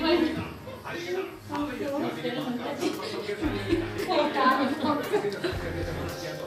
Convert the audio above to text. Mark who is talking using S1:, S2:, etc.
S1: 寒
S2: い
S1: で
S2: すよ。